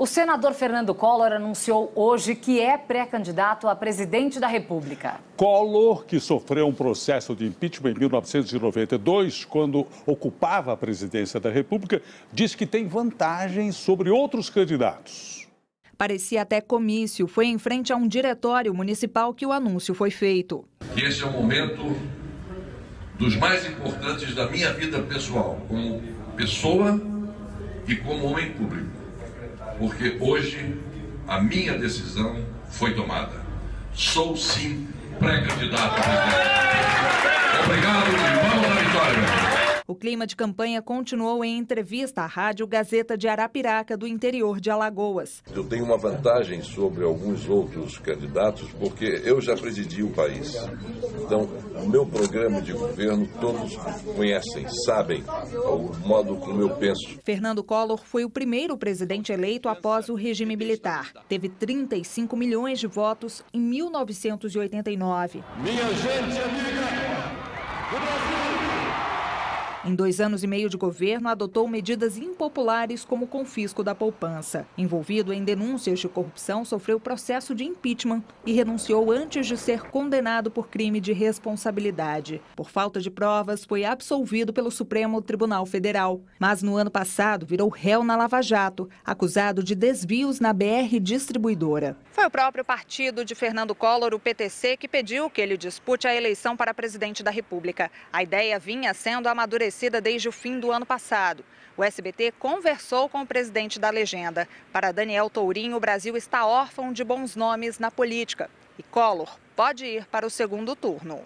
O senador Fernando Collor anunciou hoje que é pré-candidato a presidente da República. Collor, que sofreu um processo de impeachment em 1992, quando ocupava a presidência da República, diz que tem vantagem sobre outros candidatos. Parecia até comício. Foi em frente a um diretório municipal que o anúncio foi feito. Esse é o momento dos mais importantes da minha vida pessoal, como pessoa e como homem público porque hoje a minha decisão foi tomada. Sou sim pré-candidato a presidente. Obrigado e vamos à vitória. O clima de campanha continuou em entrevista à Rádio Gazeta de Arapiraca, do interior de Alagoas. Eu tenho uma vantagem sobre alguns outros candidatos, porque eu já presidi o país. Então, o meu programa de governo todos conhecem, sabem o modo como eu penso. Fernando Collor foi o primeiro presidente eleito após o regime militar. Teve 35 milhões de votos em 1989. Minha gente amiga do Brasil! Em dois anos e meio de governo, adotou medidas impopulares como o confisco da poupança. Envolvido em denúncias de corrupção, sofreu processo de impeachment e renunciou antes de ser condenado por crime de responsabilidade. Por falta de provas, foi absolvido pelo Supremo Tribunal Federal. Mas no ano passado, virou réu na Lava Jato, acusado de desvios na BR Distribuidora. Foi o próprio partido de Fernando Collor, o PTC, que pediu que ele dispute a eleição para presidente da República. A ideia vinha sendo amadurecida desde o fim do ano passado. O SBT conversou com o presidente da legenda. Para Daniel Tourinho, o Brasil está órfão de bons nomes na política. E Collor pode ir para o segundo turno.